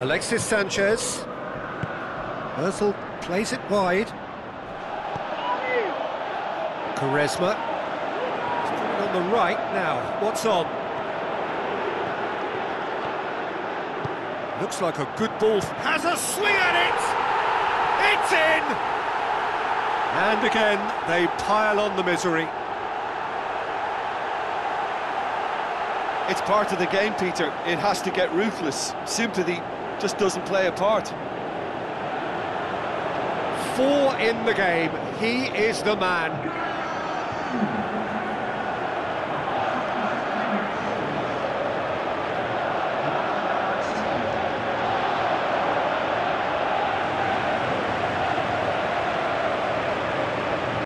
Alexis Sanchez. Ozil plays it wide. Quaresma. On the right now. What's on? Looks like a good ball. Has a swing at it! It's in! And again, they pile on the misery. It's part of the game, Peter. It has to get ruthless. Sympathy just doesn't play a part. Four in the game, he is the man.